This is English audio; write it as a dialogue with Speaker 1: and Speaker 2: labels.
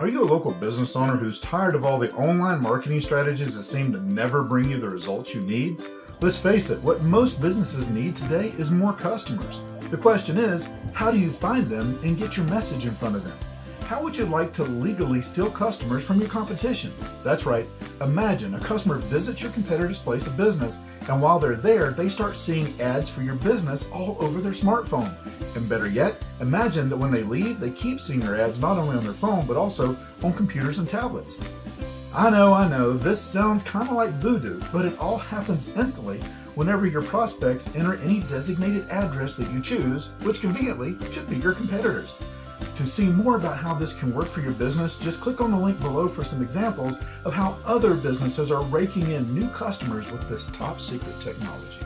Speaker 1: Are you a local business owner who's tired of all the online marketing strategies that seem to never bring you the results you need? Let's face it, what most businesses need today is more customers. The question is, how do you find them and get your message in front of them? How would you like to legally steal customers from your competition? That's right. Imagine a customer visits your competitor's place of business, and while they're there, they start seeing ads for your business all over their smartphone. And better yet, imagine that when they leave, they keep seeing your ads not only on their phone, but also on computers and tablets. I know, I know, this sounds kind of like voodoo, but it all happens instantly whenever your prospects enter any designated address that you choose, which conveniently should be your competitors. To see more about how this can work for your business, just click on the link below for some examples of how other businesses are raking in new customers with this top secret technology.